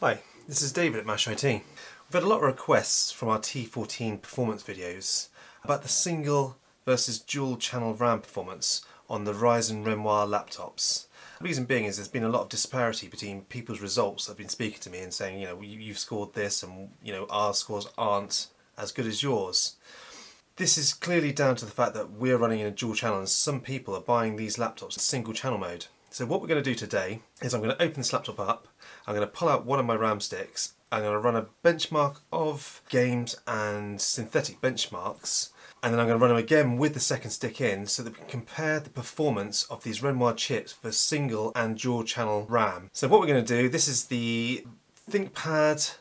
Hi, this is David at MASH IT. We've had a lot of requests from our T14 performance videos about the single versus dual channel RAM performance on the Ryzen Renoir laptops. The reason being is there's been a lot of disparity between people's results that have been speaking to me and saying, you know, you've scored this and, you know, our scores aren't as good as yours. This is clearly down to the fact that we're running in a dual channel and some people are buying these laptops in single channel mode. So what we're going to do today is I'm going to open this laptop up, I'm going to pull out one of my RAM sticks, I'm going to run a benchmark of games and synthetic benchmarks, and then I'm going to run them again with the second stick in so that we can compare the performance of these Renoir chips for single and dual channel RAM. So what we're going to do, this is the ThinkPad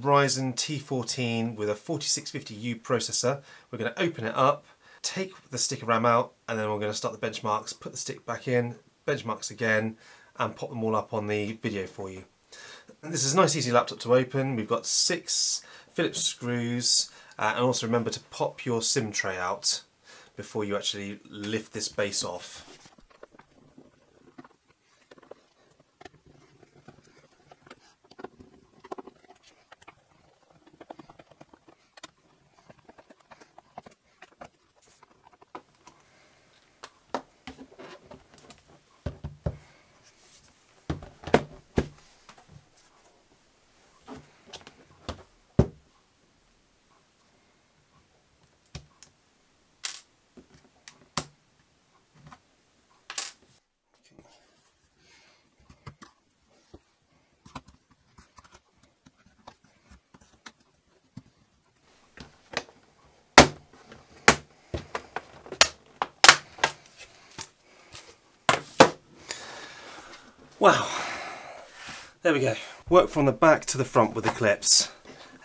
Ryzen T14 with a 4650U processor. We're going to open it up, take the stick of RAM out, and then we're going to start the benchmarks, put the stick back in, benchmarks again, and pop them all up on the video for you. This is a nice easy laptop to open. We've got six Phillips screws, uh, and also remember to pop your SIM tray out before you actually lift this base off. Wow, there we go. Work from the back to the front with the clips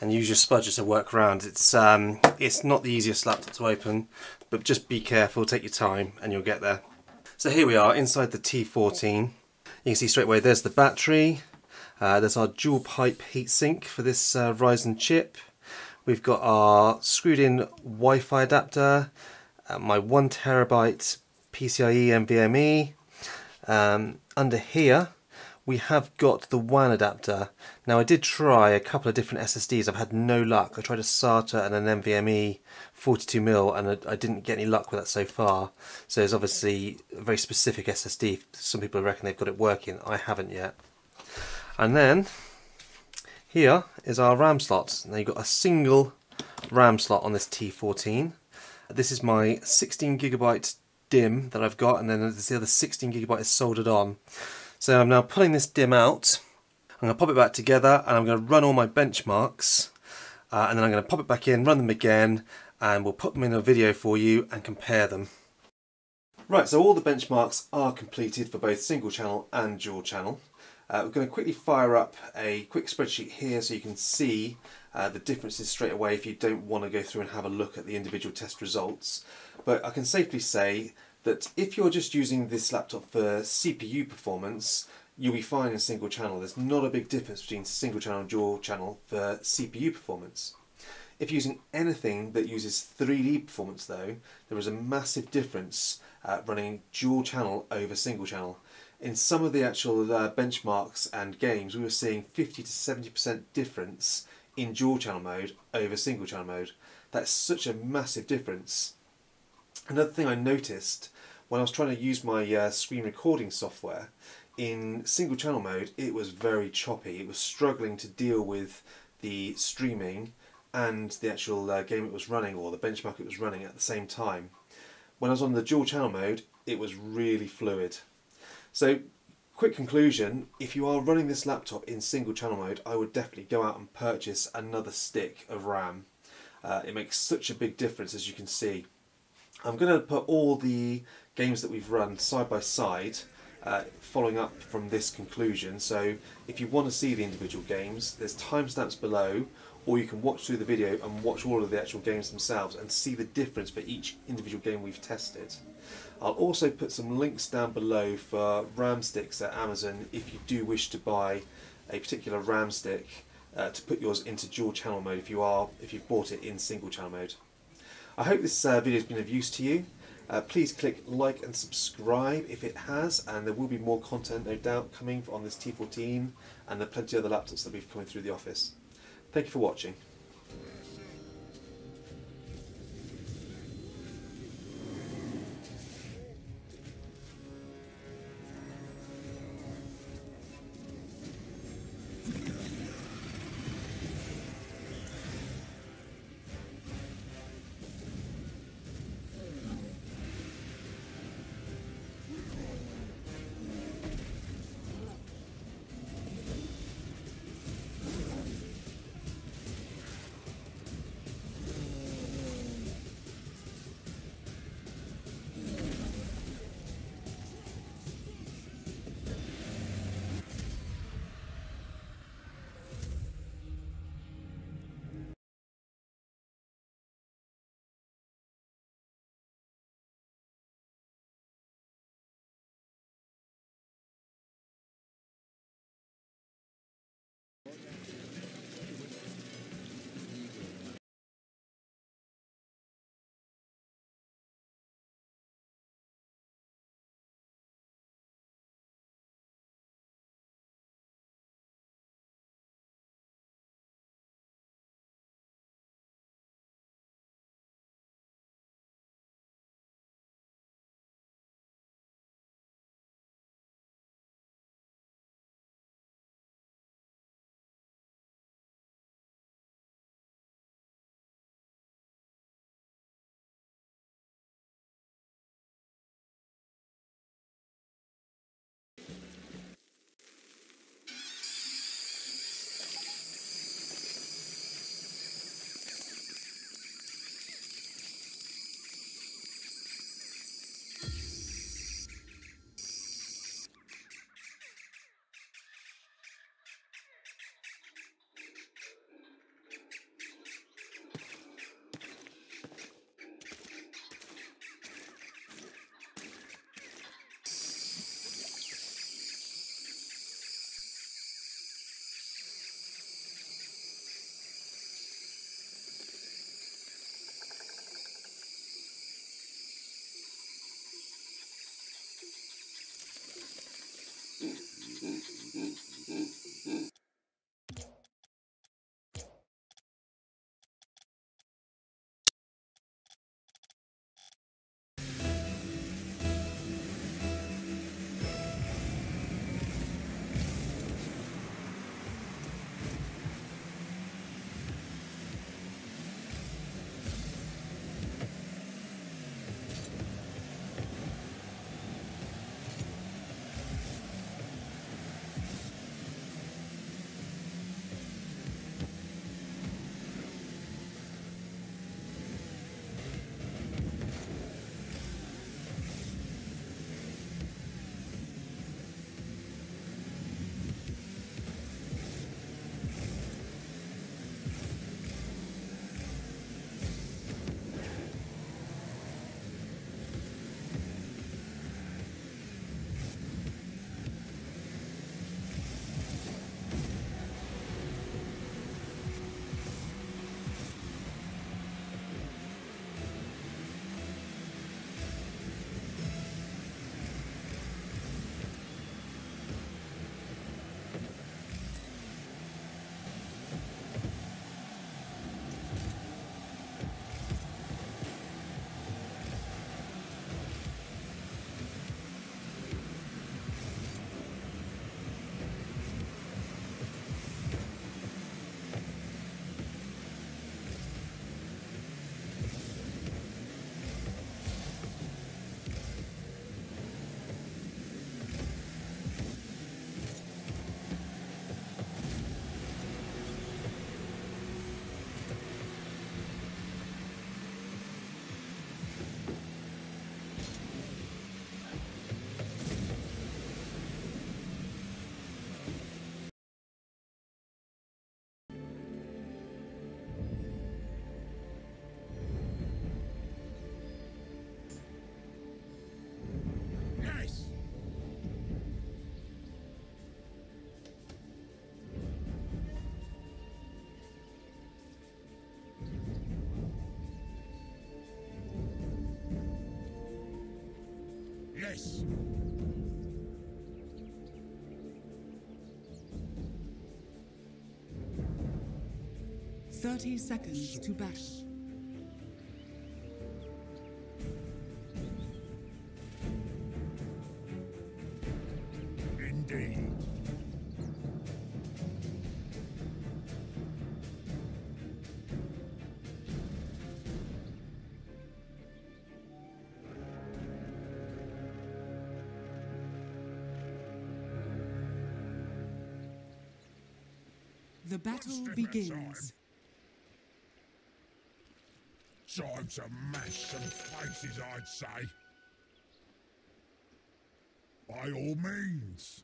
and use your spudger to work around. It's, um, it's not the easiest laptop to open, but just be careful, take your time and you'll get there. So here we are inside the T14. You can see straight away there's the battery, uh, there's our dual pipe heatsink for this uh, Ryzen chip. We've got our screwed in Wi-Fi adapter, uh, my one terabyte PCIe NVMe, um, under here we have got the WAN adapter. Now I did try a couple of different SSDs, I've had no luck. I tried a SATA and an NVMe 42mm and I, didn't get any luck with that so far. So it's obviously a very specific SSD. Some people reckon they've got it working, I haven't yet. And then here is our RAM slots. Now you've got a single RAM slot on this T14. This is my 16 gigabyte DIMM that I've got and then the other 16 gigabyte is soldered on. So I'm now pulling this DIMM out, I'm going to pop it back together and I'm going to run all my benchmarks uh, and then I'm going to pop it back in, run them again and we'll put them in a video for you and compare them. Right, so all the benchmarks are completed for both single channel and dual channel. Uh, we're going to quickly fire up a quick spreadsheet here so you can see uh, the differences straight away if you don't want to go through and have a look at the individual test results. But I can safely say that if you're just using this laptop for CPU performance, you'll be fine in single channel. There's not a big difference between single channel and dual channel for CPU performance. If you're using anything that uses 3D performance though, there is a massive difference uh, running dual channel over single channel. In some of the actual uh, benchmarks and games, we were seeing 50 to 70% difference in dual channel mode over single channel mode. That's such a massive difference. Another thing I noticed when I was trying to use my uh, screen recording software, in single channel mode it was very choppy. It was struggling to deal with the streaming and the actual uh, game it was running or the benchmark it was running at the same time. When I was on the dual channel mode it was really fluid. So quick conclusion, if you are running this laptop in single channel mode I would definitely go out and purchase another stick of RAM. Uh, it makes such a big difference as you can see. I'm going to put all the games that we've run side by side uh, following up from this conclusion. So if you want to see the individual games, there's timestamps below or you can watch through the video and watch all of the actual games themselves and see the difference for each individual game we've tested. I'll also put some links down below for RAM sticks at Amazon if you do wish to buy a particular RAM stick uh, to put yours into dual channel mode if you are if you've bought it in single channel mode. I hope this uh, video has been of use to you Uh, please click like and subscribe if it has, and there will be more content, no doubt, coming on this T14 and there are plenty of other laptops that we've coming through the office. Thank you for watching. This! Thirty seconds to battle. Begins. Time to mash some faces, I'd say. By all means.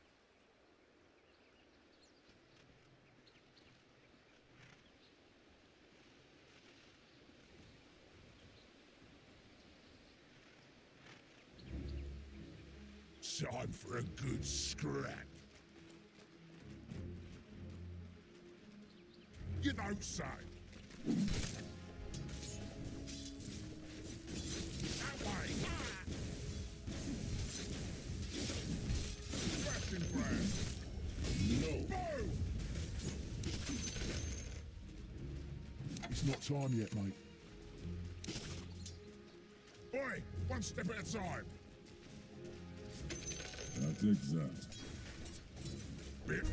Time for a good scrap. You don't. That way. Crashing ground. No. Boom! It's not time yet, mate. Oi, one step at a time. I take that. Bit.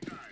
We're time.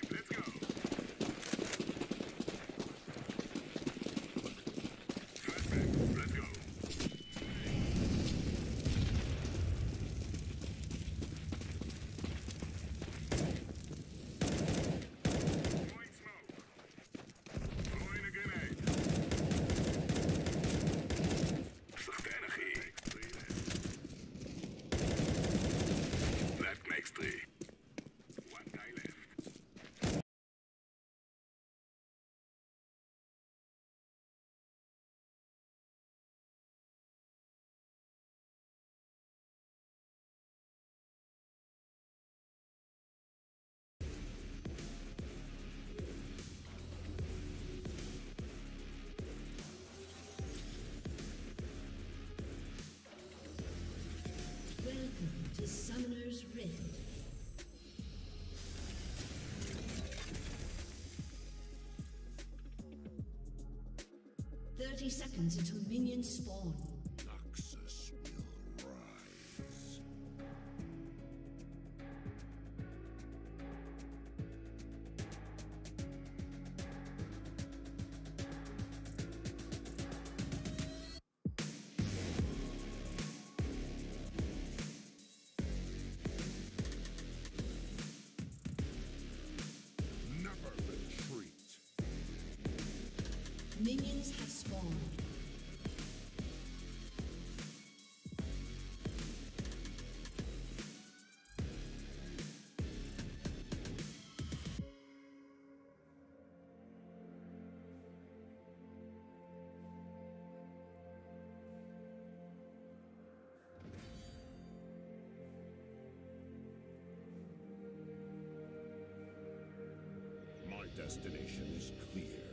30 seconds until minions spawn. Noxus will rise. Never retreat. Minions My destination is clear.